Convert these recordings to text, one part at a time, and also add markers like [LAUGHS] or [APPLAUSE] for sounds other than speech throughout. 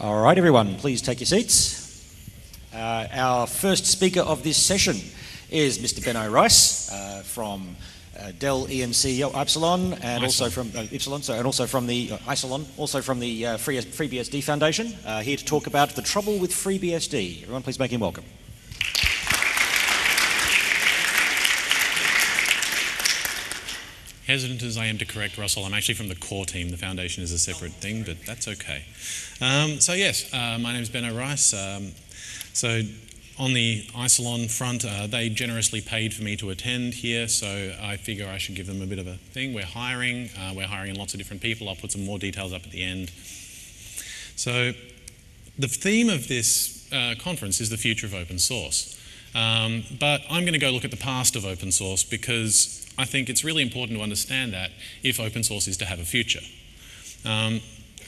All right, everyone, please take your seats. Uh, our first speaker of this session is Mr. Benno Rice uh, from uh, Dell EMC Epsilon and also from uh, Epsilon, so, and also from the uh, Isilon, also from the uh, Free, FreeBSD Foundation, uh, here to talk about the trouble with FreeBSD. Everyone, please make him welcome. Hesitant as I am to correct Russell, I'm actually from the core team. The foundation is a separate thing, but that's okay. Um, so, yes, uh, my name is Benno Rice. Um, so, on the Isilon front, uh, they generously paid for me to attend here, so I figure I should give them a bit of a thing. We're hiring, uh, we're hiring lots of different people. I'll put some more details up at the end. So, the theme of this uh, conference is the future of open source. Um, but I'm going to go look at the past of open source because I think it's really important to understand that if open source is to have a future. Um,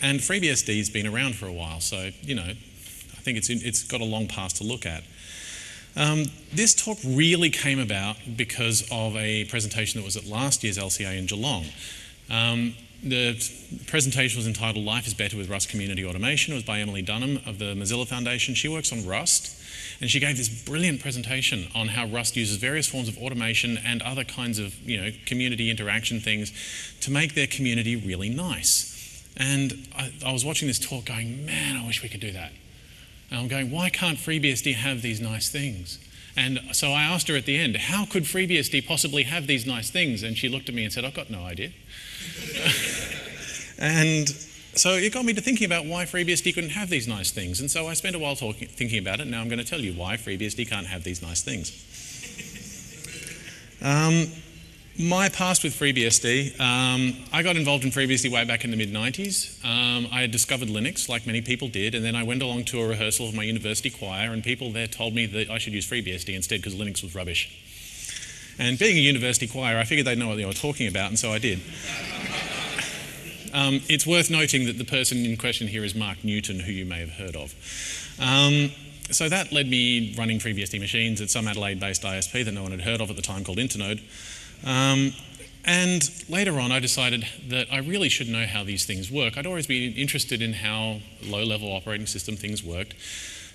and FreeBSD has been around for a while, so you know, I think it's, in, it's got a long past to look at. Um, this talk really came about because of a presentation that was at last year's LCA in Geelong. Um, the presentation was entitled Life is Better with Rust Community Automation. It was by Emily Dunham of the Mozilla Foundation. She works on Rust. And she gave this brilliant presentation on how Rust uses various forms of automation and other kinds of you know, community interaction things to make their community really nice. And I, I was watching this talk going, man, I wish we could do that. And I'm going, why can't FreeBSD have these nice things? And so I asked her at the end, how could FreeBSD possibly have these nice things? And she looked at me and said, I've got no idea. [LAUGHS] and so it got me to thinking about why FreeBSD couldn't have these nice things. And so I spent a while talking, thinking about it. Now I'm going to tell you why FreeBSD can't have these nice things. [LAUGHS] Um, my past with FreeBSD, um, I got involved in FreeBSD way back in the mid 90s. Um, I had discovered Linux, like many people did, and then I went along to a rehearsal of my university choir, and people there told me that I should use FreeBSD instead because Linux was rubbish. And being a university choir, I figured they'd know what they were talking about, and so I did. Um, it's worth noting that the person in question here is Mark Newton, who you may have heard of. Um, so that led me running FreeBSD machines at some Adelaide-based ISP that no one had heard of at the time called Internode. Um, and later on, I decided that I really should know how these things work. I'd always been interested in how low-level operating system things worked.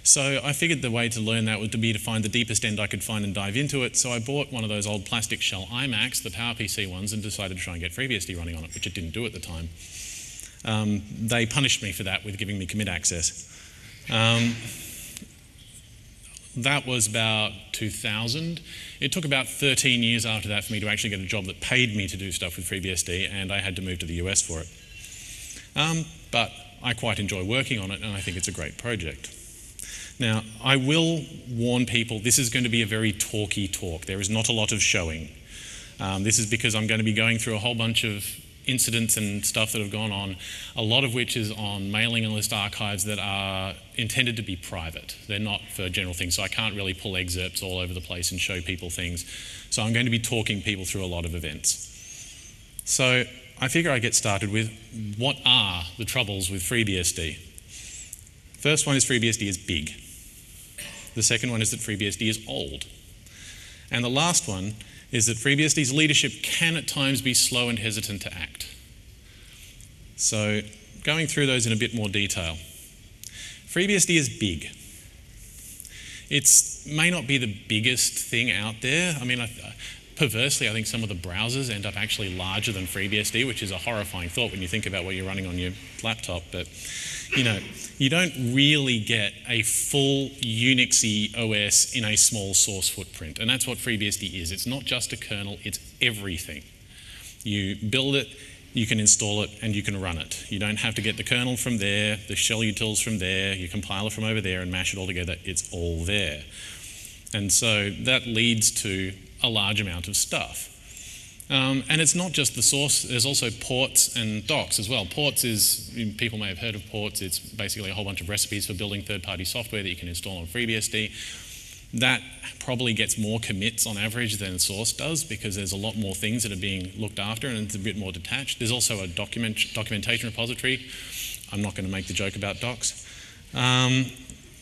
So I figured the way to learn that would be to find the deepest end I could find and dive into it. So I bought one of those old plastic shell iMacs, the PowerPC ones, and decided to try and get FreeBSD running on it, which it didn't do at the time. Um, they punished me for that with giving me commit access. Um, that was about 2000. It took about 13 years after that for me to actually get a job that paid me to do stuff with FreeBSD, and I had to move to the US for it. Um, but I quite enjoy working on it, and I think it's a great project. Now, I will warn people this is going to be a very talky talk. There is not a lot of showing. Um, this is because I'm going to be going through a whole bunch of incidents and stuff that have gone on, a lot of which is on mailing list archives that are intended to be private. They're not for general things, so I can't really pull excerpts all over the place and show people things. So I'm going to be talking people through a lot of events. So I figure I get started with what are the troubles with FreeBSD? First one is FreeBSD is big. The second one is that FreeBSD is old. And the last one is that FreeBSD's leadership can at times be slow and hesitant to act. So, going through those in a bit more detail. FreeBSD is big. It may not be the biggest thing out there. I mean, perversely, I think some of the browsers end up actually larger than FreeBSD, which is a horrifying thought when you think about what you're running on your laptop. But you know, you don't really get a full Unixy OS in a small source footprint. And that's what FreeBSD is. It's not just a kernel, it's everything. You build it, you can install it, and you can run it. You don't have to get the kernel from there, the shell utils from there, your compiler from over there, and mash it all together. It's all there. And so that leads to a large amount of stuff. Um, and it's not just the source, there's also ports and docs as well. Ports is, people may have heard of ports, it's basically a whole bunch of recipes for building third party software that you can install on FreeBSD. That probably gets more commits on average than source does because there's a lot more things that are being looked after and it's a bit more detached. There's also a document, documentation repository. I'm not going to make the joke about docs. Um,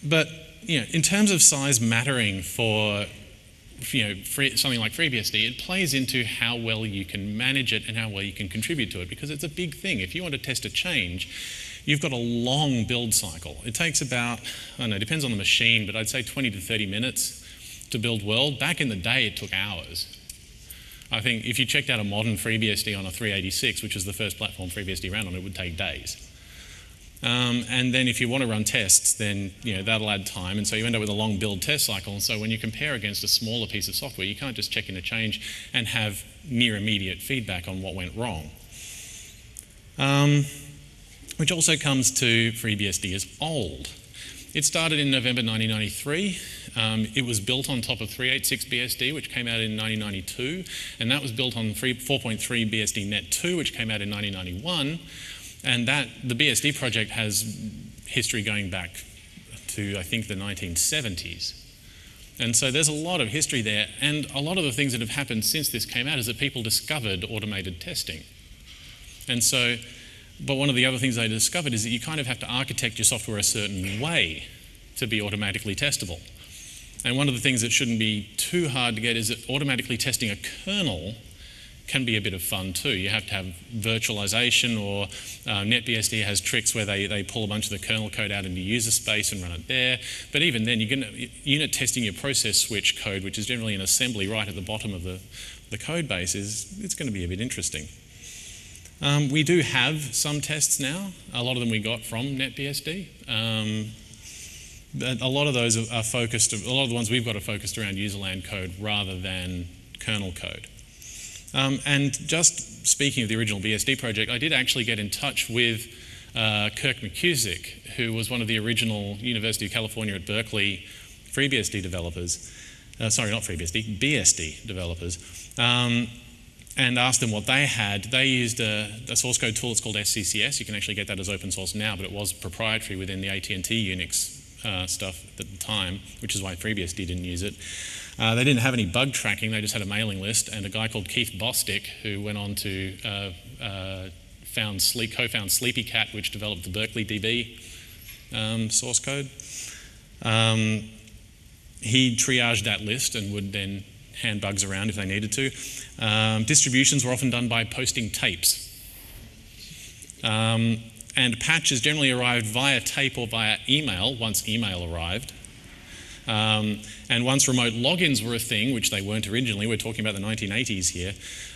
but you know, in terms of size mattering for you know, free, something like FreeBSD, it plays into how well you can manage it and how well you can contribute to it because it's a big thing. If you want to test a change, you've got a long build cycle. It takes about, I don't know, depends on the machine, but I'd say 20 to 30 minutes to build world. Back in the day, it took hours. I think if you checked out a modern FreeBSD on a 386, which is the first platform FreeBSD ran on, it would take days. Um, and then if you want to run tests, then you know that'll add time, and so you end up with a long build test cycle. And so when you compare against a smaller piece of software, you can't just check in a change and have near immediate feedback on what went wrong. Um, which also comes to FreeBSD as old. It started in November 1993. Um, it was built on top of 386 BSD, which came out in 1992, and that was built on 4.3 BSD Net 2, which came out in 1991. And that the BSD project has history going back to I think the 1970s. And so there's a lot of history there, and a lot of the things that have happened since this came out is that people discovered automated testing. And so, but one of the other things they discovered is that you kind of have to architect your software a certain way to be automatically testable. And one of the things that shouldn't be too hard to get is that automatically testing a kernel can be a bit of fun too. You have to have virtualization, or uh, NetBSD has tricks where they, they pull a bunch of the kernel code out into user space and run it there. But even then, you're going to, unit testing your process switch code, which is generally an assembly right at the bottom of the, the code base, is it's going to be a bit interesting. Um, we do have some tests now. A lot of them we got from NetBSD. Um, a lot of those are focused, a lot of the ones we've got are focused around userland code rather than kernel code. Um, and just speaking of the original BSD project, I did actually get in touch with uh, Kirk McKusick, who was one of the original University of California at Berkeley FreeBSD developers. Uh, sorry, not FreeBSD, BSD developers. Um, and asked them what they had. They used a, a, source code tool. It's called SCCS. You can actually get that as open source now, but it was proprietary within the AT&T Unix uh, stuff at the time, which is why FreeBSD didn't use it. Uh, they didn't have any bug tracking, they just had a mailing list, and a guy called Keith Bostic, who went on to uh, uh, found Sleep, co-found SleepyCat, which developed the Berkeley DB um, source code. Um, he triaged that list and would then hand bugs around if they needed to. Um, distributions were often done by posting tapes. Um, and patches generally arrived via tape or via email once email arrived. Um, and once remote logins were a thing, which they weren't originally, we're talking about the 1980s here,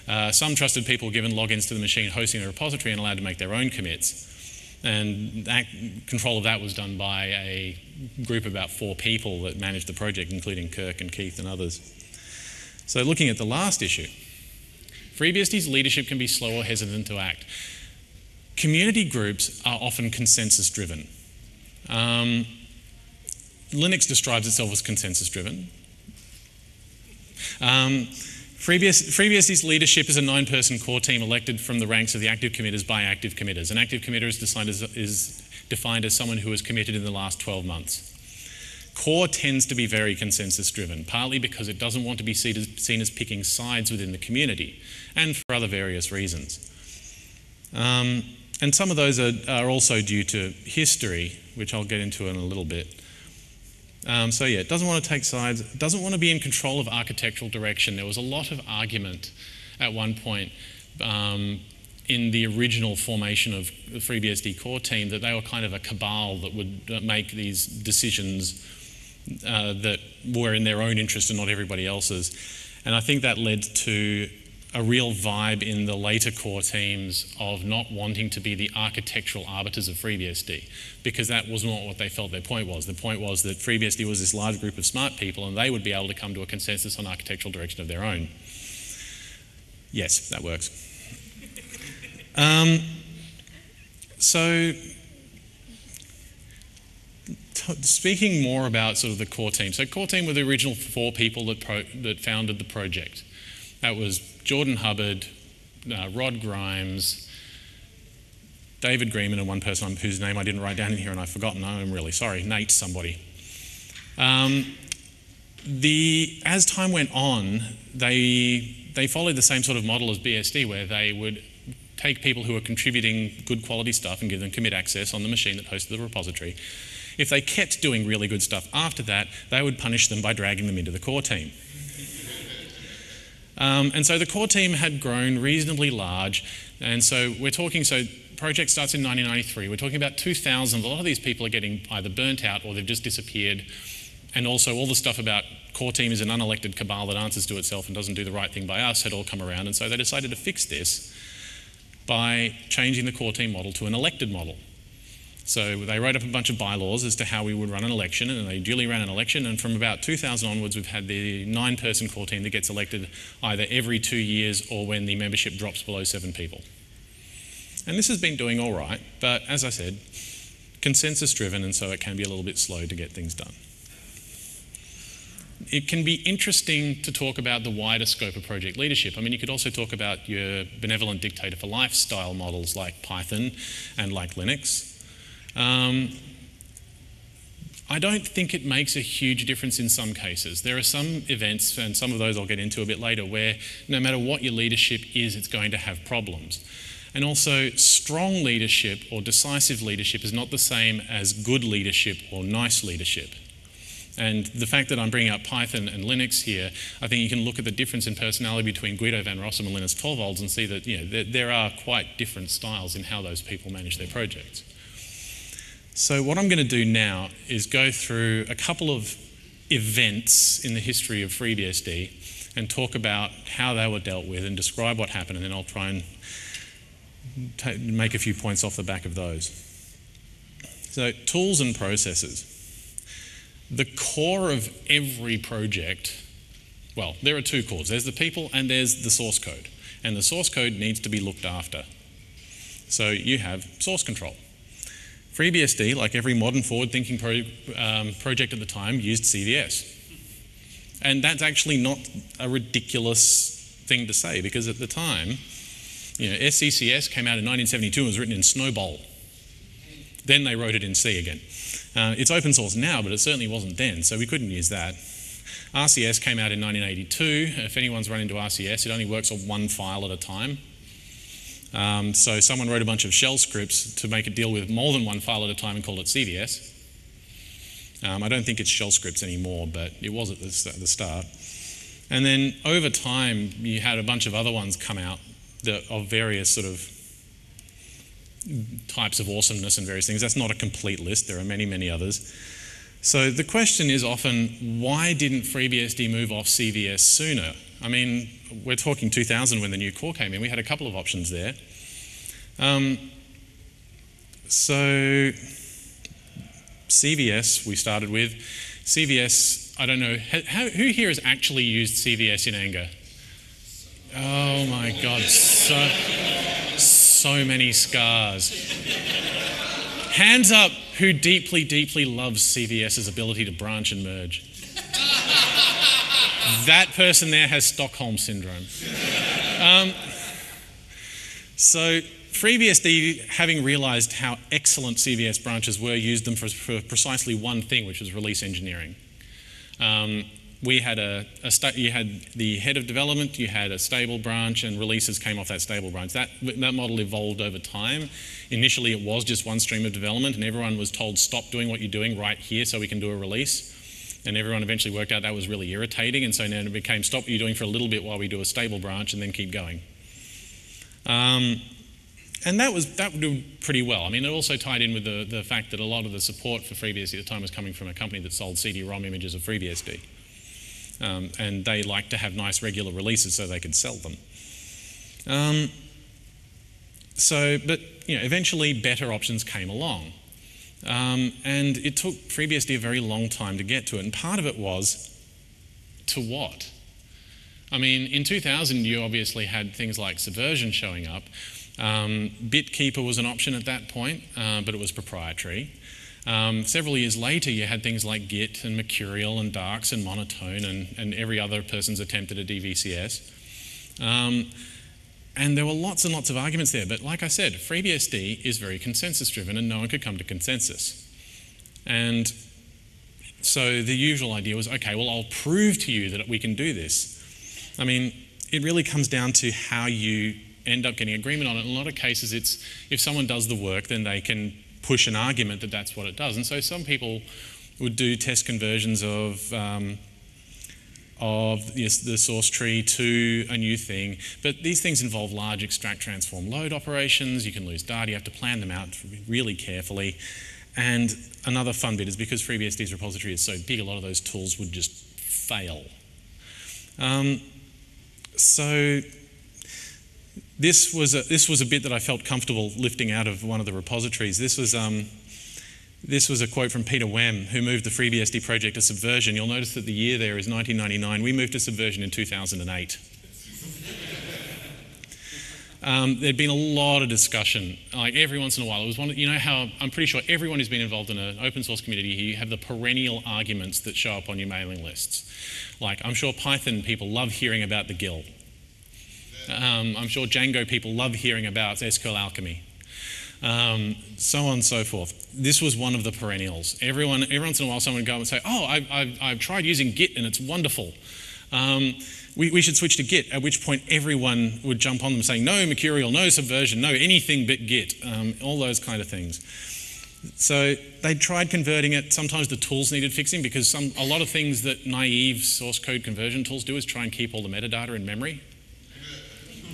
uh, some trusted people given logins to the machine hosting the repository and allowed to make their own commits. And that, control of that was done by a group of about four people that managed the project, including Kirk and Keith and others. So, looking at the last issue, FreeBSD's leadership can be slow or hesitant to act. Community groups are often consensus driven. Um, Linux describes itself as consensus driven. Um, FreeBSD's leadership is a nine person core team elected from the ranks of the active committers by active committers. An active committer is defined as, is defined as someone who has committed in the last 12 months. Core tends to be very consensus driven, partly because it doesn't want to be seen as, seen as picking sides within the community, and for other various reasons. Um, and some of those are, are also due to history, which I'll get into in a little bit. Um, so yeah, it doesn't want to take sides, doesn't want to be in control of architectural direction. There was a lot of argument at one point um, in the original formation of the FreeBSD core team that they were kind of a cabal that would make these decisions uh, that were in their own interest and not everybody else's. And I think that led to a real vibe in the later core teams of not wanting to be the architectural arbiters of FreeBSD because that was not what they felt their point was. The point was that FreeBSD was this large group of smart people and they would be able to come to a consensus on architectural direction of their own. Yes, that works. Um, so, speaking more about sort of the core team. So, core team were the original four people that, that founded the project. That was Jordan Hubbard, uh, Rod Grimes, David Greenman, and one person whose name I didn't write down in here and I've forgotten. I'm really sorry. Nate, somebody. Um, the, as time went on, they, they followed the same sort of model as BSD, where they would take people who were contributing good quality stuff and give them commit access on the machine that hosted the repository. If they kept doing really good stuff after that, they would punish them by dragging them into the core team. Um, and so the core team had grown reasonably large. And so we're talking, so project starts in 1993. We're talking about 2000. A lot of these people are getting either burnt out or they've just disappeared. And also, all the stuff about core team is an unelected cabal that answers to itself and doesn't do the right thing by us had all come around. And so they decided to fix this by changing the core team model to an elected model. So they wrote up a bunch of bylaws as to how we would run an election, and they duly ran an election. And from about 2000 onwards, we've had the nine person core team that gets elected either every two years or when the membership drops below seven people. And this has been doing all right, but as I said, consensus driven, and so it can be a little bit slow to get things done. It can be interesting to talk about the wider scope of project leadership. I mean, you could also talk about your benevolent dictator for lifestyle models like Python and like Linux. Um, I don't think it makes a huge difference in some cases. There are some events, and some of those I'll get into a bit later, where no matter what your leadership is, it's going to have problems. And also, strong leadership or decisive leadership is not the same as good leadership or nice leadership. And the fact that I'm bringing up Python and Linux here, I think you can look at the difference in personality between Guido van Rossum and Linus Torvalds and see that you know, there, there are quite different styles in how those people manage their projects. So, what I'm going to do now is go through a couple of events in the history of FreeBSD and talk about how they were dealt with and describe what happened, and then I'll try and t- make a few points off the back of those. So, tools and processes. The core of every project, well, there are two cores there's the people and there's the source code, and the source code needs to be looked after. So, you have source control. FreeBSD, like every modern forward thinking pro, um, project at the time, used CVS. And that's actually not a ridiculous thing to say because at the time, you know, SCCS came out in 1972 and was written in SNOBOL. Then they wrote it in C again. Uh, it's open source now, but it certainly wasn't then, so we couldn't use that. RCS came out in 1982. If anyone's run into RCS, it only works on one file at a time. Um, so someone wrote a bunch of shell scripts to make it deal with more than one file at a time and called it CVS. Um, I don't think it's shell scripts anymore, but it was at the, the start. And then over time, you had a bunch of other ones come out that, of various sort of types of awesomeness and various things. That's not a complete list, there are many, many others. So the question is often why didn't FreeBSD move off CVS sooner? I mean, we're talking 2000 when the new core came in. We had a couple of options there. Um, so CVS we started with. CVS, I don't know, how, who here has actually used CVS in anger? Oh my God, so, so many scars. Hands up who deeply, deeply loves CVS's ability to branch and merge that person there has Stockholm syndrome. Um, so, FreeBSD, having realized how excellent CVS branches were, used them for, for precisely one thing, which was release engineering. Um, we had a, a you had the head of development, you had a stable branch, and releases came off that stable branch. That, that model evolved over time. Initially, it was just one stream of development, and everyone was told, stop doing what you're doing right here so we can do a release. And everyone eventually worked out that was really irritating, and so then it became stop what you're doing for a little bit while we do a stable branch and then keep going. Um, and that was that would do pretty well. I mean, it also tied in with the, the fact that a lot of the support for FreeBSD at the time was coming from a company that sold CD-ROM images of FreeBSD. Um, and they liked to have nice regular releases so they could sell them. Um, so, but you know, eventually better options came along. Um, and it took FreeBSD a very long time to get to it. And part of it was to what? I mean, in 2000, you obviously had things like Subversion showing up. Um, BitKeeper was an option at that point, uh, but it was proprietary. Um, several years later, you had things like Git and Mercurial and Darcs and Monotone and, and every other person's attempt at a DVCS. And there were lots and lots of arguments there. But like I said, FreeBSD is very consensus driven and no one could come to consensus. And so the usual idea was okay, well, I'll prove to you that we can do this. I mean, it really comes down to how you end up getting agreement on it. In a lot of cases, it's if someone does the work, then they can push an argument that that's what it does. And so some people would do test conversions of um, of the source tree to a new thing. But these things involve large extract, transform, load operations. You can lose data. You have to plan them out really carefully. And another fun bit is because FreeBSD's repository is so big, a lot of those tools would just fail. Um, so this was, a, this was a bit that I felt comfortable lifting out of one of the repositories. This was um, this was a quote from Peter Wemm, who moved the FreeBSD project to Subversion. You'll notice that the year there is 1999. We moved to Subversion in 2008. [LAUGHS] Um, there'd been a lot of discussion, like every once in a while. It was one, you know how I'm pretty sure everyone who's been involved in an open source community, here, you have the perennial arguments that show up on your mailing lists. Like I'm sure Python people love hearing about the GIL. Um, I'm sure Django people love hearing about SQLAlchemy um, so on and so forth. This was one of the perennials. Everyone, every once in a while, someone would go and say, "Oh, I've, I've, I've tried using Git and it's wonderful. Um, we, we, should switch to Git." At which point, everyone would jump on them saying, "No Mercurial, no Subversion, no anything but Git." Um, all those kind of things. So they tried converting it. Sometimes the tools needed fixing because some, a lot of things that naive source code conversion tools do is try and keep all the metadata in memory.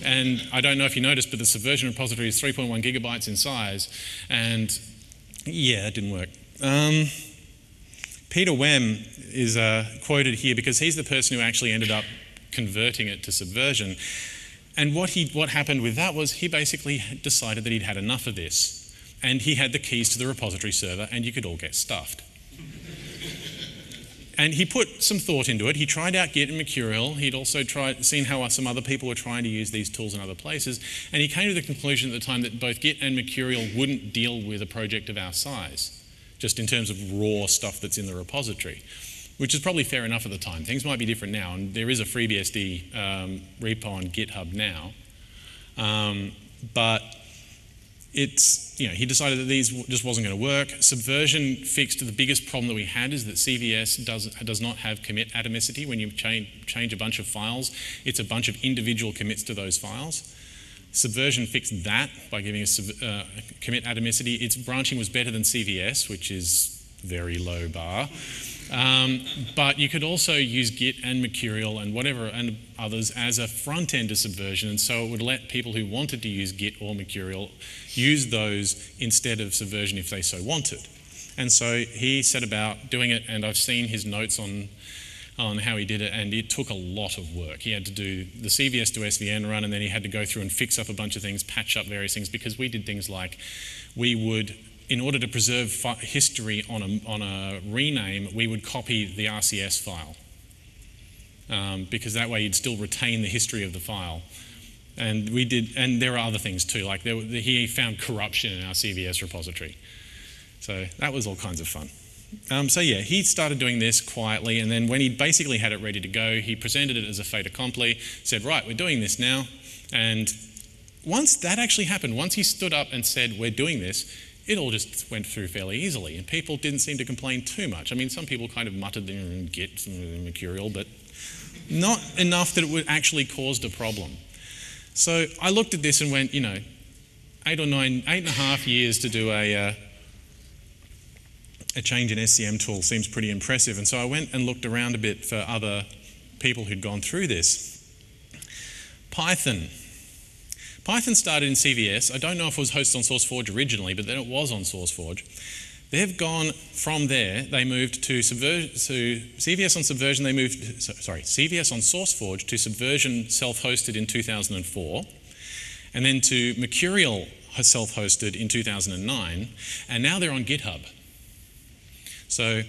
And I don't know if you noticed, but the Subversion repository is 3.1 gigabytes in size. And yeah, it didn't work. Um, Peter Wemm is uh, quoted here because he's the person who actually ended up converting it to Subversion. And what, he, what happened with that was he basically decided that he'd had enough of this. And he had the keys to the repository server, and you could all get stuffed. And he put some thought into it. He tried out Git and Mercurial. He'd also tried, seen how some other people were trying to use these tools in other places. And he came to the conclusion at the time that both Git and Mercurial wouldn't deal with a project of our size, just in terms of raw stuff that's in the repository, which is probably fair enough at the time. Things might be different now, and there is a FreeBSD um, repo on GitHub now. Um, but it's, you know, he decided that these just wasn't going to work. Subversion fixed the biggest problem that we had is that CVS does, does not have commit atomicity when you change, change a bunch of files. It's a bunch of individual commits to those files. Subversion fixed that by giving us uh, commit atomicity. Its branching was better than CVS, which is very low bar. Um, but you could also use Git and Mercurial and whatever and others as a front end to Subversion, and so it would let people who wanted to use Git or Mercurial use those instead of Subversion if they so wanted. And so he set about doing it, and I've seen his notes on on how he did it, and it took a lot of work. He had to do the CVS to SVN run, and then he had to go through and fix up a bunch of things, patch up various things, because we did things like we would in order to preserve history on a, on a rename, we would copy the RCS file. Um, because that way you'd still retain the history of the file. And we did, and there are other things too, like there, he found corruption in our CVS repository. So that was all kinds of fun. Um, so yeah, he started doing this quietly, and then when he basically had it ready to go, he presented it as a fait accompli, said, right, we're doing this now. And once that actually happened, once he stood up and said, we're doing this, it all just went through fairly easily, and people didn't seem to complain too much. I mean, some people kind of muttered and get some mercurial, but not enough that it would actually caused a problem. So I looked at this and went, you know, eight or nine, eight and a half years to do a uh, a change in SCM tool seems pretty impressive. And so I went and looked around a bit for other people who'd gone through this. Python Python started in CVS. I don't know if it was hosted on SourceForge originally, but then it was on SourceForge. They've gone from there, they moved to, CVS on Subversion, they moved, sorry, CVS on SourceForge to Subversion self hosted in 2004, and then to Mercurial self hosted in 2009, and now they're on GitHub. So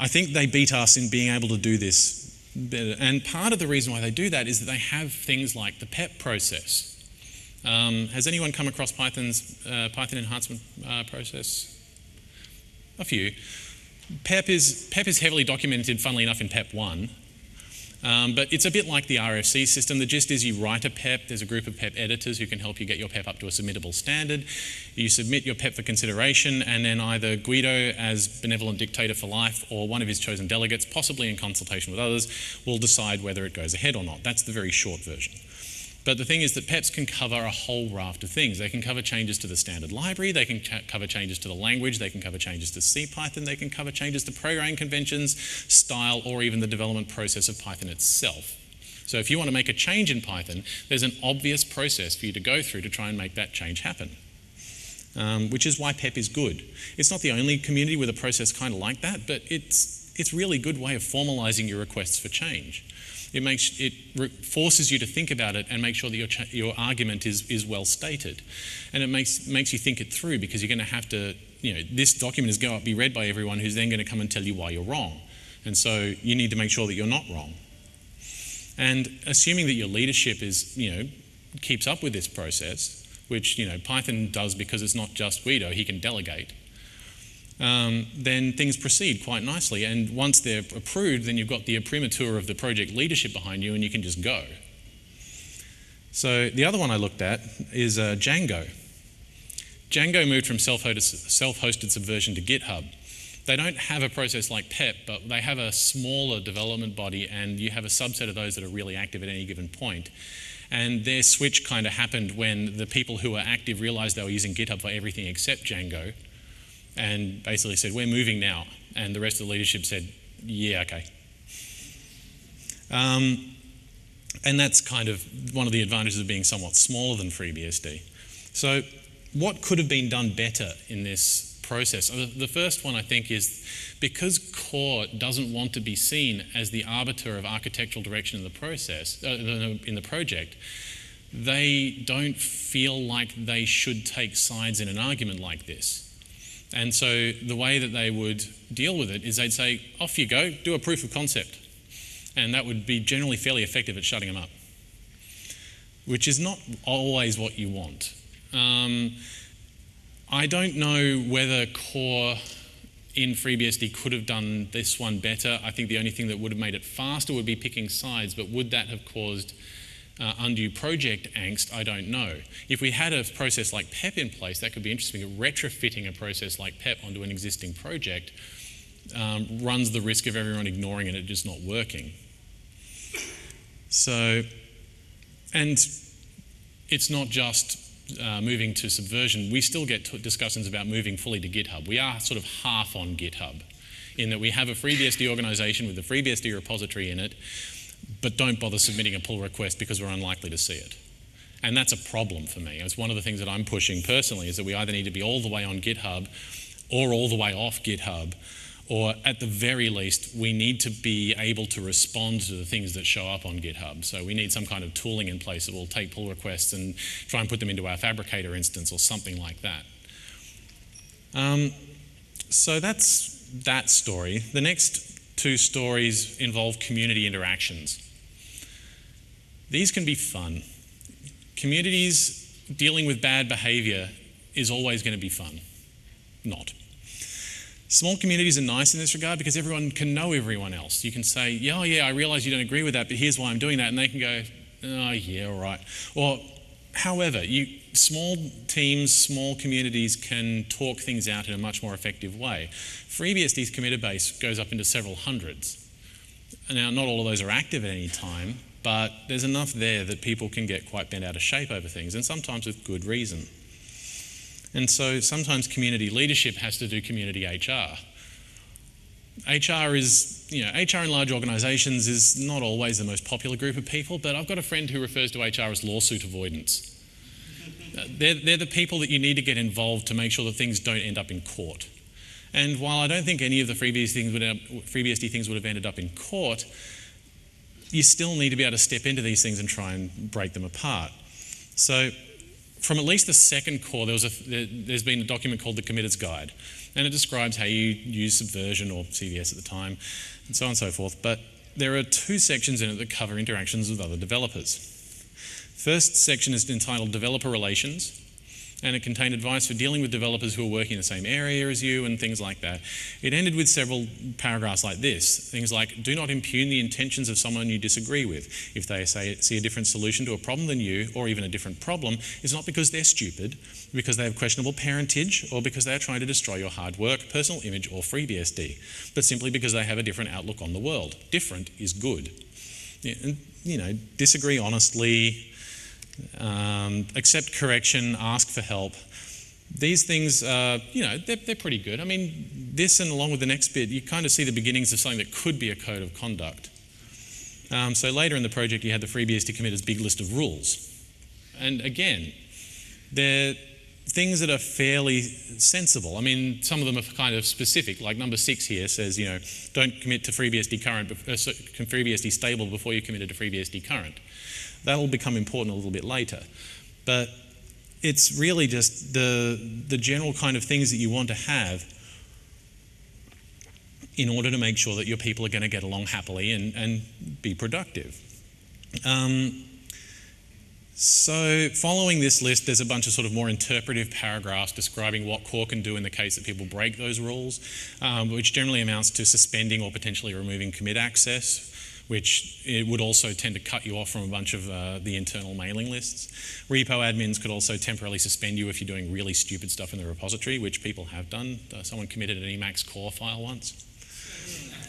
I think they beat us in being able to do this better. And part of the reason why they do that is that they have things like the PEP process. Um, has anyone come across Python's uh, Python enhancement uh, process? A few. PEP is, PEP is heavily documented, funnily enough, in PEP 1. Um, but it's a bit like the RFC system. The gist is you write a PEP, there's a group of PEP editors who can help you get your PEP up to a submittable standard. You submit your PEP for consideration, and then either Guido, as benevolent dictator for life, or one of his chosen delegates, possibly in consultation with others, will decide whether it goes ahead or not. That's the very short version. But the thing is that PEPs can cover a whole raft of things. They can cover changes to the standard library, they can ch- cover changes to the language, they can cover changes to CPython, they can cover changes to programming conventions, style, or even the development process of Python itself. So if you want to make a change in Python, there's an obvious process for you to go through to try and make that change happen. Um, which is why PEP is good. It's not the only community with a process kind of like that, but it's it's really good way of formalizing your requests for change. It, makes, it forces you to think about it and make sure that your, your argument is, is well stated. And it makes, makes you think it through because you're going to have to, you know, this document is going to be read by everyone who's then going to come and tell you why you're wrong. And so you need to make sure that you're not wrong. And assuming that your leadership is, you know, keeps up with this process, which, you know, Python does because it's not just Guido, he can delegate um, then things proceed quite nicely. And once they're approved, then you've got the imprimatur of the project leadership behind you and you can just go. So the other one I looked at is uh, Django. Django moved from self-hosted subversion to GitHub. They don't have a process like PEP, but they have a smaller development body, and you have a subset of those that are really active at any given point. And their switch kind of happened when the people who were active realized they were using GitHub for everything except Django, and basically said, We're moving now. And the rest of the leadership said, Yeah, okay. Um, and that's kind of one of the advantages of being somewhat smaller than FreeBSD. So, what could have been done better in this process? The first one, I think, is because core doesn't want to be seen as the arbiter of architectural direction in the process, uh, in the project, they don't feel like they should take sides in an argument like this. And so the way that they would deal with it is they'd say, off you go, do a proof of concept. And that would be generally fairly effective at shutting them up, which is not always what you want. Um, I don't know whether core in FreeBSD could have done this one better. I think the only thing that would have made it faster would be picking sides, but would that have caused uh, undue project angst, I don't know. If we had a process like PEP in place, that could be interesting. Retrofitting a process like PEP onto an existing project um, runs the risk of everyone ignoring it and it just not working. So, and it's not just uh, moving to Subversion. We still get discussions about moving fully to GitHub. We are sort of half on GitHub in that we have a FreeBSD organization with the FreeBSD repository in it but don't bother submitting a pull request because we're unlikely to see it. And that's a problem for me. It's one of the things that I'm pushing personally is that we either need to be all the way on GitHub or all the way off GitHub, or at the very least, we need to be able to respond to the things that show up on GitHub. So we need some kind of tooling in place that will take pull requests and try and put them into our Phabricator instance or something like that. Um, so that's that story. The next two stories involve community interactions. These can be fun. Communities dealing with bad behavior is always going to be fun. Not. Small communities are nice in this regard because everyone can know everyone else. You can say, yeah, oh, yeah, I realize you don't agree with that, but here's why I'm doing that. And they can go, oh, yeah, all right. Or, however, you, small teams, small communities can talk things out in a much more effective way. FreeBSD's committer base goes up into several hundreds. Now, not all of those are active at any time, but there's enough there that people can get quite bent out of shape over things, and sometimes with good reason. And so sometimes community leadership has to do community HR. HR is, you know, HR in large organisations is not always the most popular group of people, but I've got a friend who refers to HR as lawsuit avoidance. They're, they're the people that you need to get involved to make sure that things don't end up in court. And while I don't think any of the FreeBSD things would have, FreeBSD things would have ended up in court, you still need to be able to step into these things and try and break them apart. So, from at least the second core, there was a, there's been a document called the Committer's Guide, and it describes how you use Subversion or CVS at the time, and so on and so forth. But there are two sections in it that cover interactions with other developers. First section is entitled Developer Relations, and it contained advice for dealing with developers who are working in the same area as you and things like that. It ended with several paragraphs like this things like, do not impugn the intentions of someone you disagree with. If they say, see a different solution to a problem than you, or even a different problem, it's not because they're stupid, because they have questionable parentage, or because they are trying to destroy your hard work, personal image, or FreeBSD, but simply because they have a different outlook on the world. Different is good. You know, disagree honestly um, accept correction, ask for help. These things, uh, you know, they're, they're pretty good. I mean, this and along with the next bit, you kind of see the beginnings of something that could be a code of conduct. Um, so later in the project, you had the FreeBSD committer's big list of rules. And again, they're things that are fairly sensible. I mean, some of them are kind of specific. Like number six here says, you know, don't commit to FreeBSD current, uh, FreeBSD stable before you commit to FreeBSD current. That'll become important a little bit later. But it's really just the, the general kind of things that you want to have in order to make sure that your people are going to get along happily and, and be productive. Um, so, following this list, there's a bunch of sort of more interpretive paragraphs describing what core can do in the case that people break those rules, um, which generally amounts to suspending or potentially removing commit access, which it would also tend to cut you off from a bunch of uh, the internal mailing lists. Repo admins could also temporarily suspend you if you're doing really stupid stuff in the repository, which people have done. Uh, someone committed an Emacs core file once.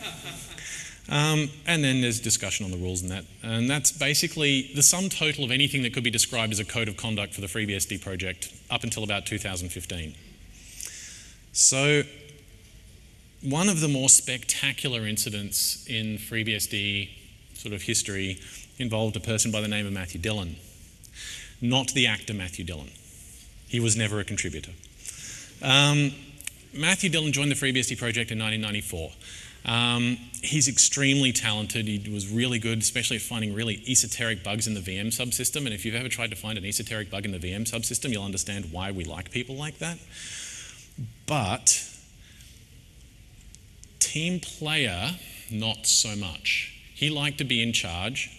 [LAUGHS] Um, and then there's discussion on the rules and that. And that's basically the sum total of anything that could be described as a code of conduct for the FreeBSD project up until about 2015. So, one of the more spectacular incidents in FreeBSD sort of history involved a person by the name of Matthew Dillon, not the actor Matthew Dillon. He was never a contributor. Um, Matthew Dillon joined the FreeBSD project in 1994. Um, he's extremely talented. He was really good, especially at finding really esoteric bugs in the VM subsystem. And if you've ever tried to find an esoteric bug in the VM subsystem, you'll understand why we like people like that. But team player, not so much. He liked to be in charge.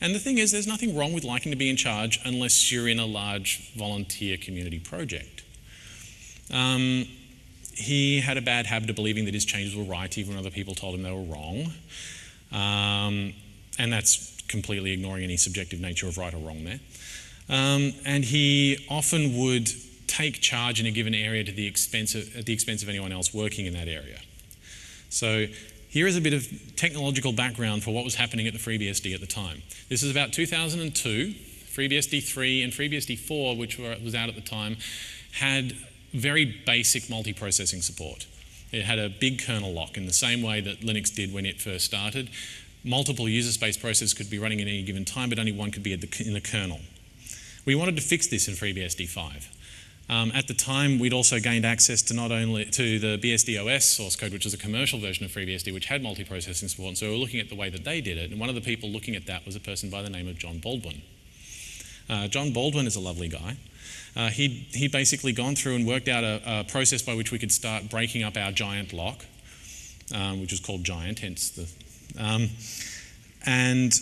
And the thing is, there's nothing wrong with liking to be in charge unless you're in a large volunteer community project. Um, he had a bad habit of believing that his changes were right, even when other people told him they were wrong. Um, and that's completely ignoring any subjective nature of right or wrong there. Um, and he often would take charge in a given area to the expense of, at the expense of anyone else working in that area. So here is a bit of technological background for what was happening at the FreeBSD at the time. This is about 2002. FreeBSD 3 and FreeBSD 4, which were, was out at the time, had very basic multiprocessing support. It had a big kernel lock in the same way that Linux did when it first started. Multiple user space processes could be running at any given time, but only one could be the, in the kernel. We wanted to fix this in FreeBSD 5. Um, at the time, we'd also gained access to not only to the BSD-OS source code, which is a commercial version of FreeBSD, which had multiprocessing support. So we were looking at the way that they did it. And one of the people looking at that was a person by the name of John Baldwin. Uh, John Baldwin is a lovely guy. Uh, he'd, he'd basically gone through and worked out a, a, process by which we could start breaking up our giant lock, um, which was called Giant, hence the. Um, and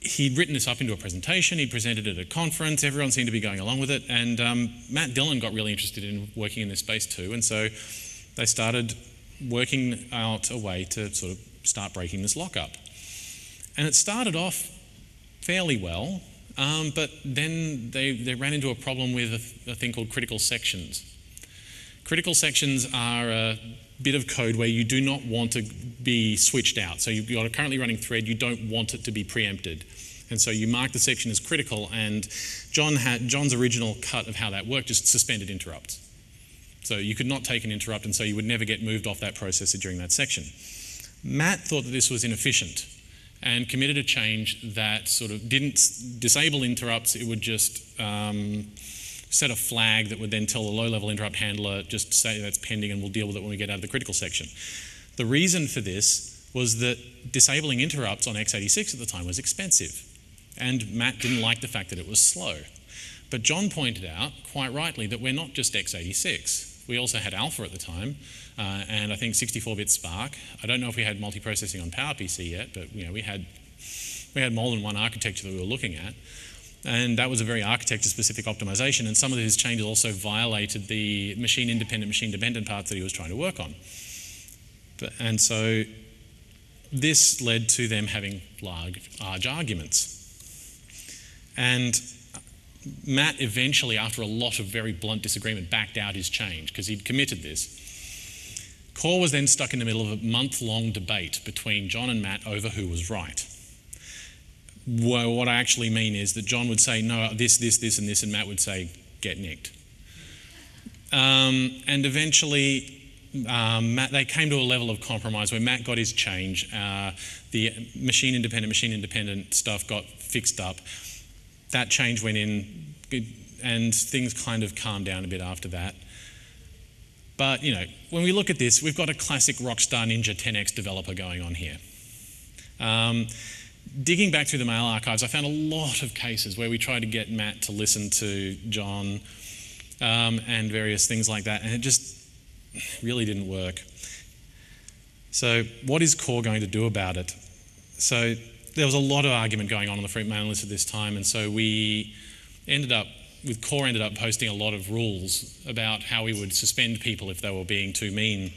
he'd written this up into a presentation, he presented it at a conference, everyone seemed to be going along with it, and um, Matt Dillon got really interested in working in this space too, and so they started working out a way to sort of start breaking this lockup. And it started off fairly well, um, but then they, they ran into a problem with a, a thing called critical sections. Critical sections are a bit of code where you do not want to be switched out. So you've got a currently running thread, you don't want it to be preempted. And so you mark the section as critical, and John had, John's original cut of how that worked just suspended interrupts. So you could not take an interrupt, and so you would never get moved off that processor during that section. Matt thought that this was inefficient and committed a change that sort of didn't disable interrupts, it would just um, set a flag that would then tell the low level interrupt handler just say that's pending and we'll deal with it when we get out of the critical section. The reason for this was that disabling interrupts on x86 at the time was expensive, and Matt didn't like the fact that it was slow. But John pointed out, quite rightly, that we're not just x86. We also had Alpha at the time, uh, and I think 64-bit SPARC. I don't know if we had multiprocessing on PowerPC yet, but you know we had we had more than one architecture that we were looking at. And that was a very architecture-specific optimization, and some of his changes also violated the machine-independent, machine-dependent parts that he was trying to work on. But, and so this led to them having large, large arguments. And Matt eventually, after a lot of very blunt disagreement, backed out his change because he'd committed this. Core was then stuck in the middle of a month long debate between John and Matt over who was right. Well, what I actually mean is that John would say, no, this, this, this, and this, and Matt would say, get nicked. Um, and eventually, um, Matt, they came to a level of compromise where Matt got his change. Uh, the machine independent, machine independent stuff got fixed up. That change went in, and things kind of calmed down a bit after that. But, you know, when we look at this, we've got a classic Rockstar Ninja 10x developer going on here. Um, digging back through the mail archives, I found a lot of cases where we tried to get Matt to listen to John um, and various things like that, and it just really didn't work. So, what is Core going to do about it? So, there was a lot of argument going on on the free mailing list at this time, and so we ended up with Core ended up posting a lot of rules about how we would suspend people if they were being too mean,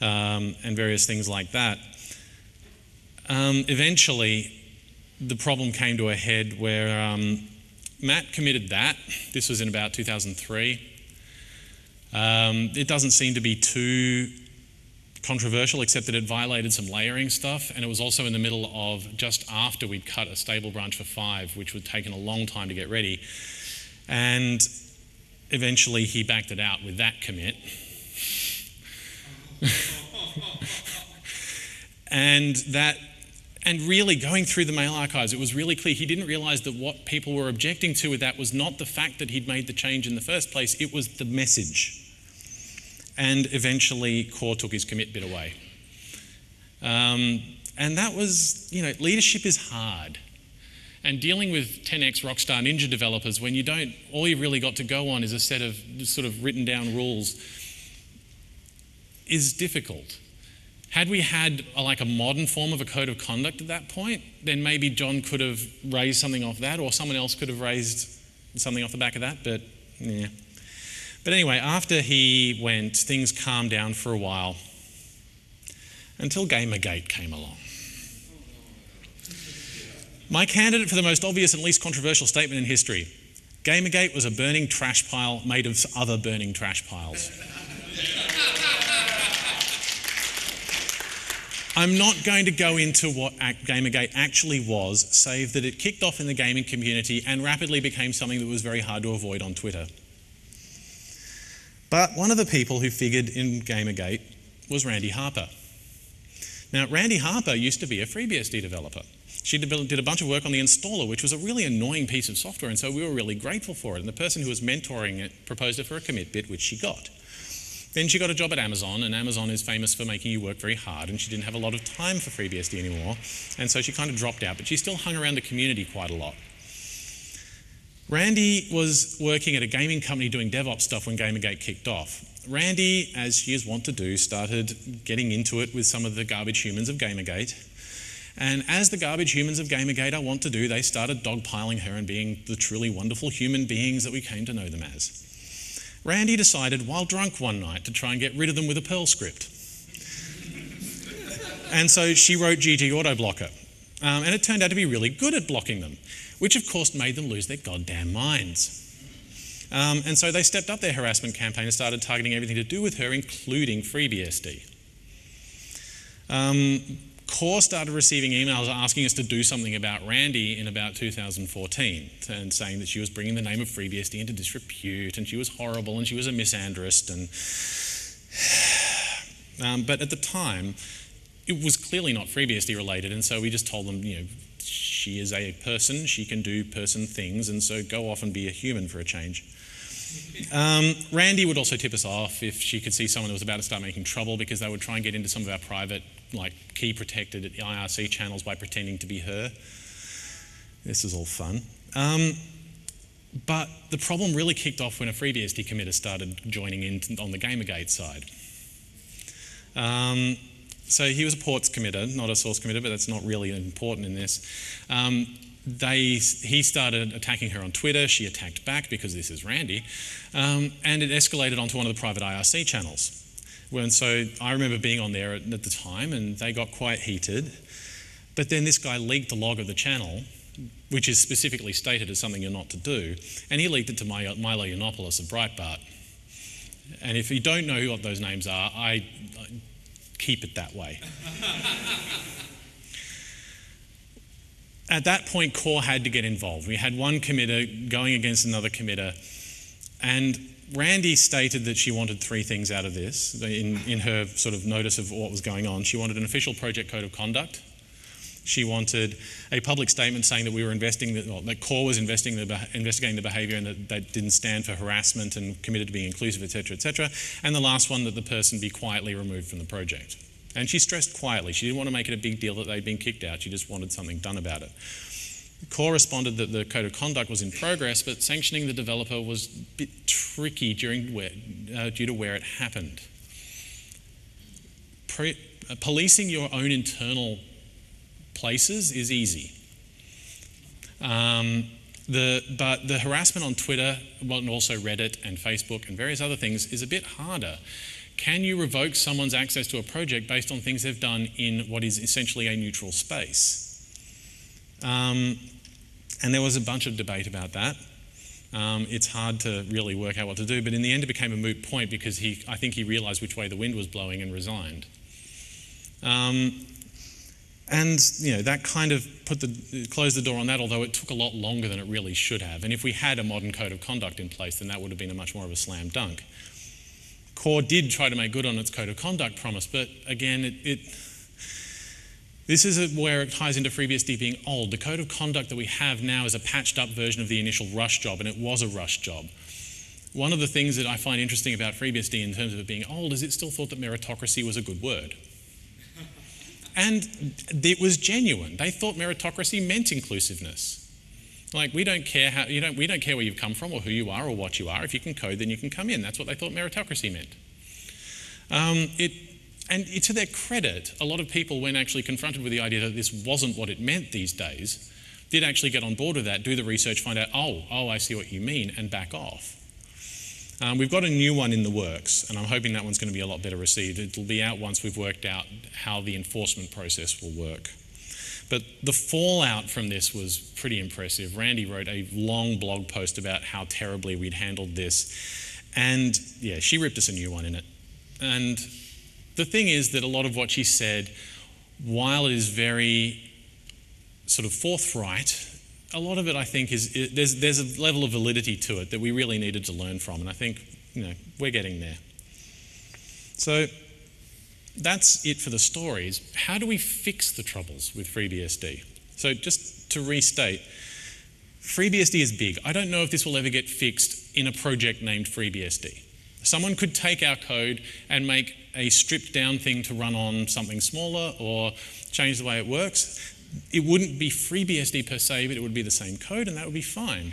um, and various things like that. Um, eventually, the problem came to a head where um, Matt committed that. This was in about 2003. Um, it doesn't seem to be too controversial, except that it violated some layering stuff, and it was also in the middle of just after we'd cut a stable branch for five, which would taken a long time to get ready. And eventually he backed it out with that commit. [LAUGHS] and that and really, going through the mail archives, it was really clear he didn't realize that what people were objecting to with that was not the fact that he'd made the change in the first place, it was the message. And eventually, Core took his commit bit away. Um, and that was, you know, leadership is hard. And dealing with 10x Rockstar Ninja developers, when you don't, all you've really got to go on is a set of sort of written down rules, is difficult. Had we had a, like a modern form of a code of conduct at that point, then maybe John could have raised something off that, or someone else could have raised something off the back of that. But yeah. But anyway, after he went, things calmed down for a while until Gamergate came along. My candidate for the most obvious and least controversial statement in history Gamergate was a burning trash pile made of other burning trash piles. [LAUGHS] I'm not going to go into what Gamergate actually was, save that it kicked off in the gaming community and rapidly became something that was very hard to avoid on Twitter. But one of the people who figured in Gamergate was Randi Harper. Now, Randi Harper used to be a FreeBSD developer. She did a bunch of work on the installer, which was a really annoying piece of software, and so we were really grateful for it. And the person who was mentoring it proposed it for a commit bit, which she got. Then she got a job at Amazon, and Amazon is famous for making you work very hard, and she didn't have a lot of time for FreeBSD anymore, and so she kind of dropped out, but she still hung around the community quite a lot. Randi was working at a gaming company doing DevOps stuff when Gamergate kicked off. Randi, as she is wont to do, started getting into it with some of the garbage humans of Gamergate. And as the garbage humans of Gamergate are wont to do, they started dogpiling her and being the truly wonderful human beings that we came to know them as. Randi decided, while drunk one night, to try and get rid of them with a Perl script. and so she wrote GG Autoblocker. Um, and it turned out to be really good at blocking them, which of course made them lose their goddamn minds. Um, and so they stepped up their harassment campaign and started targeting everything to do with her, including FreeBSD. Um, Core started receiving emails asking us to do something about Randi in about 2014 and saying that she was bringing the name of FreeBSD into disrepute and she was horrible and she was a misandrist. And, [SIGHS] um, but at the time, it was clearly not FreeBSD related, and so we just told them, you know, she is a person, she can do person things, and so go off and be a human for a change. [LAUGHS] Um, Randi would also tip us off if she could see someone that was about to start making trouble because they would try and get into some of our private, like key protected IRC channels by pretending to be her. This is all fun. Um, but the problem really kicked off when a FreeBSD committer started joining in on the Gamergate side. Um, so he was a ports committer, not a source committer, but that's not really important in this. Um, they, he started attacking her on Twitter. She attacked back because this is Randi. Um, and it escalated onto one of the private IRC channels. And so I remember being on there at, at the time and they got quite heated. But then this guy leaked the log of the channel, which is specifically stated as something you're not to do. And he leaked it to Milo Yiannopoulos of Breitbart. And if you don't know what those names are, I, I keep it that way. at that point, CORE had to get involved. We had one committer going against another committer, and Randi stated that she wanted three things out of this in, in her sort of notice of what was going on. She wanted an official project code of conduct. She wanted a public statement saying that we were investing, the, well, that CORE was investing the, investigating the behaviour and that they didn't stand for harassment and committed to being inclusive, etc., etc. And the last one, that the person be quietly removed from the project. And she stressed quietly. She didn't want to make it a big deal that they'd been kicked out. She just wanted something done about it. CORE responded that the code of conduct was in progress, but sanctioning the developer was a bit tricky during where, uh, due to where it happened. Pre- uh, policing your own internal places is easy. Um, the, but the harassment on Twitter, well, and also Reddit and Facebook and various other things, is a bit harder. Can you revoke someone's access to a project based on things they've done in what is essentially a neutral space? Um, and there was a bunch of debate about that. Um, it's hard to really work out what to do, but in the end, it became a moot point because he, I think he realised which way the wind was blowing and resigned. Um, and you know that kind of put the closed the door on that, although it took a lot longer than it really should have. And if we had a modern code of conduct in place, then that would have been a much more of a slam dunk. Core did try to make good on its code of conduct promise, but again, it, it this is where it ties into FreeBSD being old. The code of conduct that we have now is a patched up version of the initial rush job, and it was a rush job. One of the things that I find interesting about FreeBSD in terms of it being old is it still thought that meritocracy was a good word. And it was genuine. They thought meritocracy meant inclusiveness. Like we don't care how you don't we don't care where you've come from or who you are or what you are. If you can code, then you can come in. That's what they thought meritocracy meant. Um, it and to their credit, a lot of people, when actually confronted with the idea that this wasn't what it meant these days, did actually get on board with that, do the research, find out, oh, oh, I see what you mean, and back off. Um, we've got a new one in the works, and I'm hoping that one's going to be a lot better received. It'll be out once we've worked out how the enforcement process will work. But the fallout from this was pretty impressive. Randi wrote a long blog post about how terribly we'd handled this. And yeah, she ripped us a new one in it. And the thing is that a lot of what she said, while it is very sort of forthright, a lot of it, I think, is, there's, there's a level of validity to it that we really needed to learn from, and I think you know we're getting there. So that's it for the stories. How do we fix the troubles with FreeBSD? So just to restate, FreeBSD is big. I don't know if this will ever get fixed in a project named FreeBSD. Someone could take our code and make a stripped down thing to run on something smaller or change the way it works it wouldn't be FreeBSD per se, but it would be the same code, and that would be fine.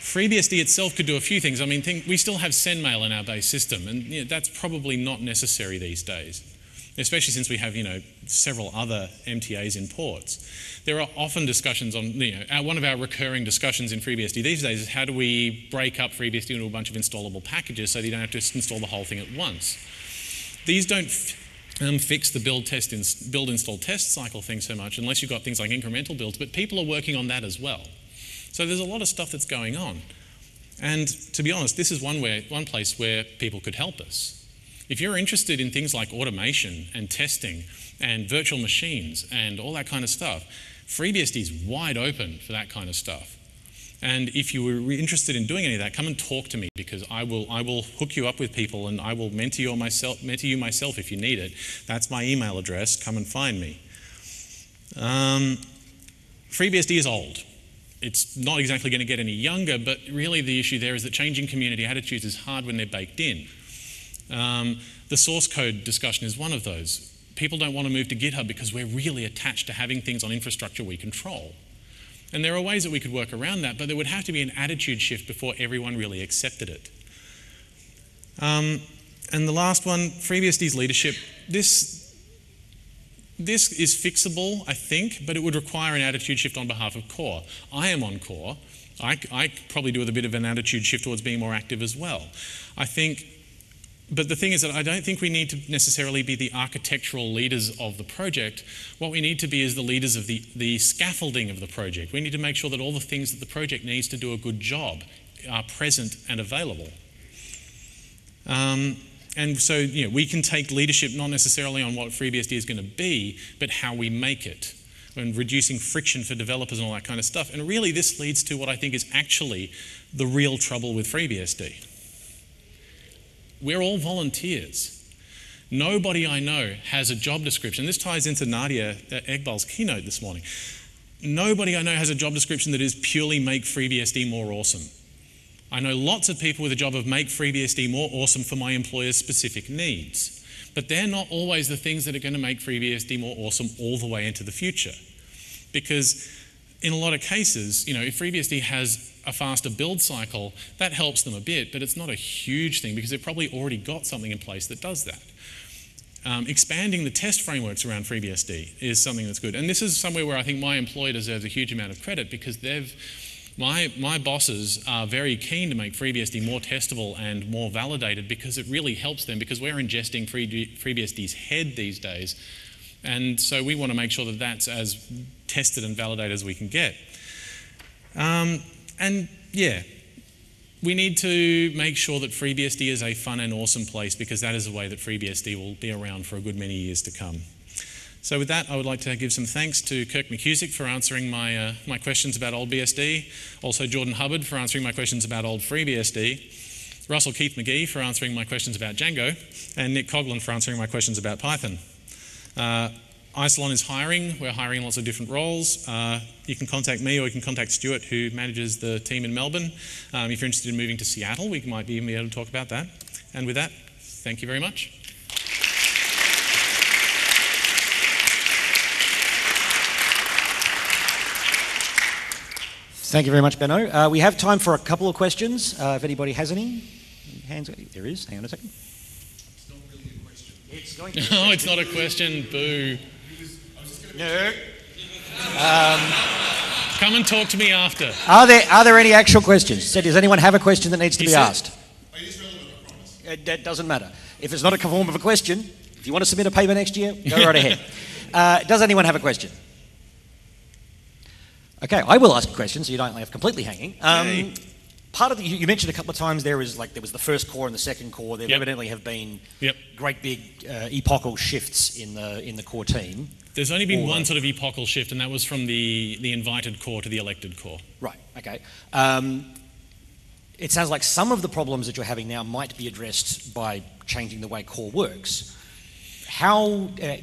FreeBSD itself could do a few things. I mean, think, we still have SendMail in our base system, and you know, that's probably not necessary these days, especially since we have you know several other MTAs in ports. There are often discussions on you know one of our recurring discussions in FreeBSD these days is how do we break up FreeBSD into a bunch of installable packages so that you don't have to install the whole thing at once. These don't um, fix the build, test, build, install, test cycle thing so much unless you've got things like incremental builds, but people are working on that as well. So there's a lot of stuff that's going on. And to be honest, this is one, way, one place where people could help us. If you're interested in things like automation and testing and virtual machines and all that kind of stuff, FreeBSD is wide open for that kind of stuff. And if you were interested in doing any of that, come and talk to me because I will, I will hook you up with people and I will mentor you, myself, mentor you myself if you need it. That's my email address. Come and find me. Um, FreeBSD is old. It's not exactly going to get any younger, but really the issue there is that changing community attitudes is hard when they're baked in. Um, the source code discussion is one of those. People don't want to move to GitHub because we're really attached to having things on infrastructure we control. And there are ways that we could work around that, but there would have to be an attitude shift before everyone really accepted it. Um, and the last one, FreeBSD's leadership. This, this is fixable, I think, but it would require an attitude shift on behalf of Core. I am on Core. I, I probably do with a bit of an attitude shift towards being more active as well. I think but the thing is that I don't think we need to necessarily be the architectural leaders of the project. What we need to be is the leaders of the, the scaffolding of the project. We need to make sure that all the things that the project needs to do a good job are present and available. Um, and so, you know, we can take leadership not necessarily on what FreeBSD is going to be, but how we make it. and reducing friction for developers and all that kind of stuff. And really, this leads to what I think is actually the real trouble with FreeBSD. We're all volunteers. Nobody I know has a job description. This ties into Nadia Eghbal's keynote this morning. Nobody I know has a job description that is purely make FreeBSD more awesome. I know lots of people with a job of make FreeBSD more awesome for my employer's specific needs. But they're not always the things that are going to make FreeBSD more awesome all the way into the future. Because in a lot of cases, you know, if FreeBSD has a faster build cycle, that helps them a bit, but it's not a huge thing because they've probably already got something in place that does that. Um, expanding the test frameworks around FreeBSD is something that's good. And this is somewhere where I think my employer deserves a huge amount of credit because they've my, my bosses are very keen to make FreeBSD more testable and more validated because it really helps them because we're ingesting Free, FreeBSD's head these days. And so we want to make sure that that's as tested and validated as we can get. Um, and yeah, we need to make sure that FreeBSD is a fun and awesome place because that is a way that FreeBSD will be around for a good many years to come. So with that, I would like to give some thanks to Kirk McKusick for answering my, uh, my questions about old BSD, also Jordan Hubbard for answering my questions about old FreeBSD, Russell Keith Magee for answering my questions about Django, and Nick Coghlan for answering my questions about Python. Uh, Isilon is hiring. We're hiring lots of different roles. Uh, you can contact me or you can contact Stuart, who manages the team in Melbourne. Um, if you're interested in moving to Seattle, we might be able to talk about that. And with that, thank you very much. Thank you very much, Benno. Uh, we have time for a couple of questions. Uh, if anybody has any hands, there is. Hang on a second. It's not really a question. It's going to. no, [LAUGHS] it's not a question. Boo. No. Um, Come and talk to me after. Are there are there any actual questions? So does anyone have a question that needs to he be said, asked? It is relevant, It, that doesn't matter. If it's not a form of a question, if you want to submit a paper next year, go right ahead. [LAUGHS] Uh, does anyone have a question? Okay, I will ask a question so you don't leave completely hanging. Um, part of the, you mentioned a couple of times there was like there was the first core and the second core. There yep. evidently have been yep. great big uh, epochal shifts in the in the core team. There's only been one sort of epochal shift, and that was from the the invited core to the elected core. Right. Okay. Um, it sounds like some of the problems that you're having now might be addressed by changing the way core works. How, uh,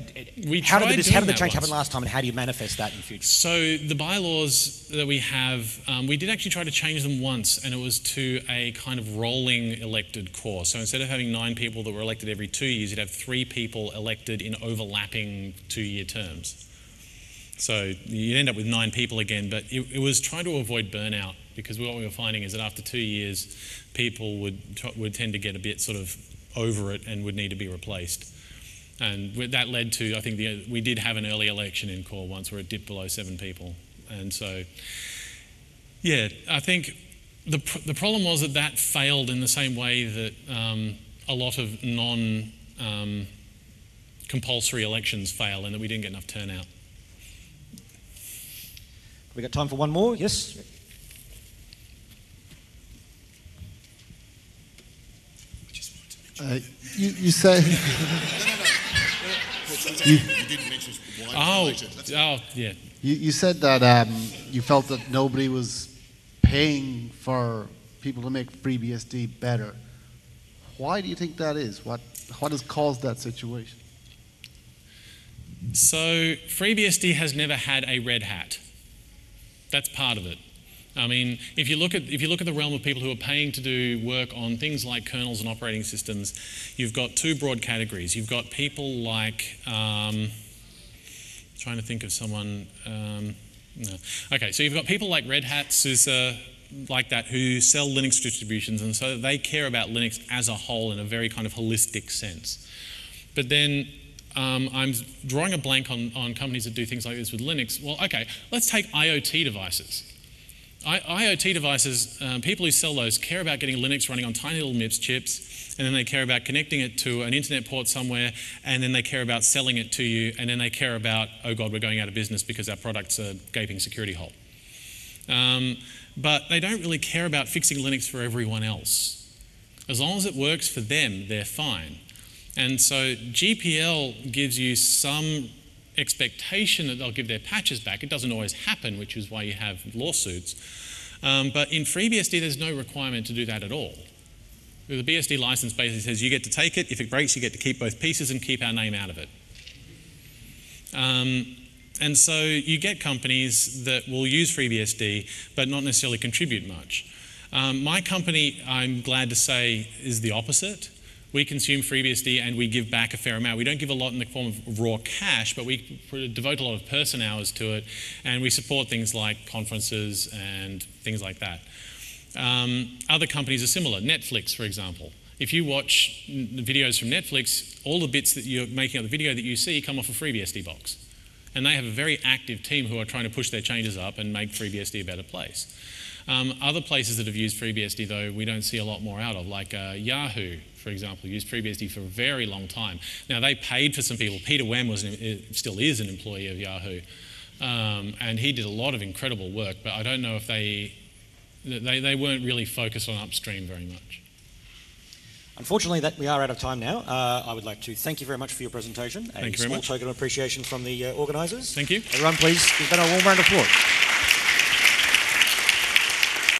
how did this, how did the change happen last time and how do you manifest that in the future? So the bylaws that we have, um, we did actually try to change them once and it was to a kind of rolling elected core. So instead of having nine people that were elected every two years, you'd have three people elected in overlapping two-year terms. So you'd end up with nine people again, but it, it was trying to avoid burnout because what we were finding is that after two years, people would, would tend to get a bit sort of over it and would need to be replaced. And that led to, I think, the, we did have an early election in core once where it dipped below seven people. And so, yeah, I think the, the problem was that that failed in the same way that um, a lot of non um, compulsory elections fail, and that we didn't get enough turnout. We got time for one more? Yes? Uh, you, you say. [LAUGHS] you, didn't mention oh, oh, yeah. You, you said that um, you felt that nobody was paying for people to make FreeBSD better. Why do you think that is? What, what has caused that situation? So, FreeBSD has never had a red hat. That's part of it. I mean, if you look at if you look at the realm of people who are paying to do work on things like kernels and operating systems, you've got two broad categories. You've got people like um, trying to think of someone. Um, no. Okay, so you've got people like Red Hat, SUSE, like that, who sell Linux distributions, and so they care about Linux as a whole in a very kind of holistic sense. But then um, I'm drawing a blank on, on companies that do things like this with Linux. Well, okay, let's take IoT devices. I, IoT devices, um, people who sell those care about getting Linux running on tiny little MIPS chips, and then they care about connecting it to an internet port somewhere, and then they care about selling it to you, and then they care about, oh God, we're going out of business because our product's a gaping security hole. Um, but they don't really care about fixing Linux for everyone else. As long as it works for them, they're fine. And so GPL gives you some expectation that they'll give their patches back. It doesn't always happen, which is why you have lawsuits. Um, but in FreeBSD, there's no requirement to do that at all. The BSD license basically says you get to take it. If it breaks, you get to keep both pieces and keep our name out of it. Um, and so you get companies that will use FreeBSD but not necessarily contribute much. Um, my company, I'm glad to say, is the opposite. We consume FreeBSD and we give back a fair amount. We don't give a lot in the form of raw cash, but we devote a lot of person hours to it, and we support things like conferences and things like that. Um, other companies are similar. Netflix, for example. If you watch videos from Netflix, all the bits that you're making of the video that you see come off a FreeBSD box. And they have a very active team who are trying to push their changes up and make FreeBSD a better place. Um, other places that have used FreeBSD, though, we don't see a lot more out of, like uh, Yahoo, for example, used FreeBSD for a very long time. Now, they paid for some people. Peter Wemm was an, still is an employee of Yahoo, um, and he did a lot of incredible work, but I don't know if they, they, they weren't really focused on upstream very much. Unfortunately, that we are out of time now. Uh, I would like to thank you very much for your presentation. Thank a you very small much. token of appreciation from the uh, organisers. Thank you. Everyone, please give Ben a warm round of applause.